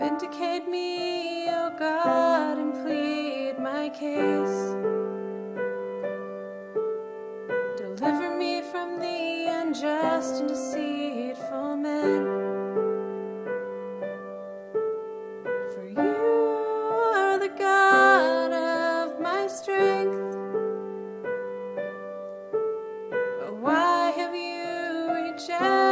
Vindicate me, O God, and plead my case. Deliver me from the unjust and deceitful men. For you are the God of my strength. But why have you rejected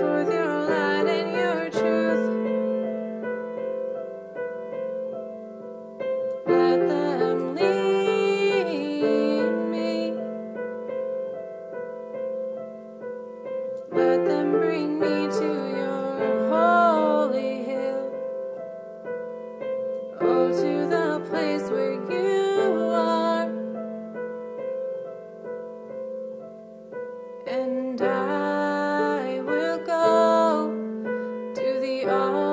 your light and your truth. Let them lead me. Let them bring me to your holy hill. Oh, to the place where you are. And to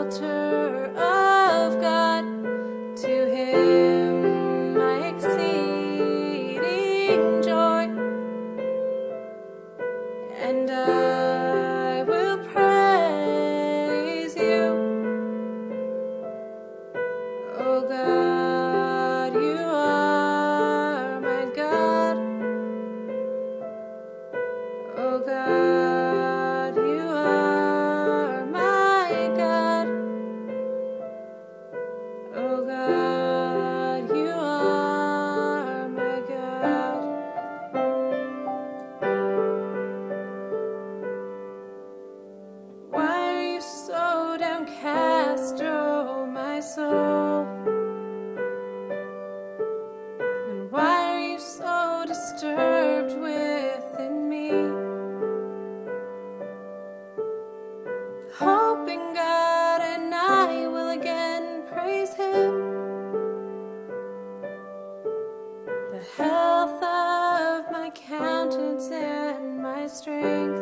soul? And why are you so disturbed within me? Hoping God and I will again praise Him. The health of my countenance and my strength.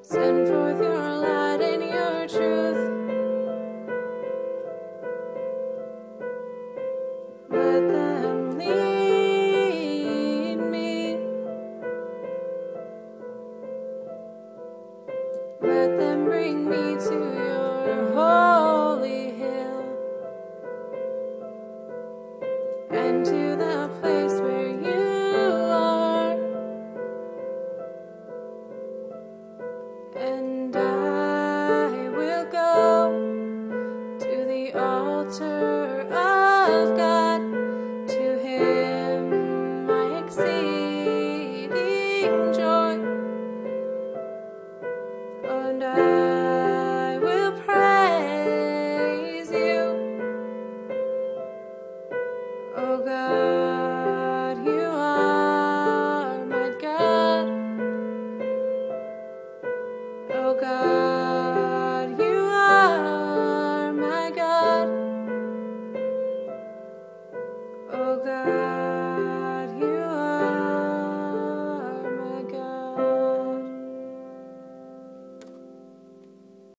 Send forth your Let them bring me to your holy hill and to the place where you are. And I will go to the altar of God,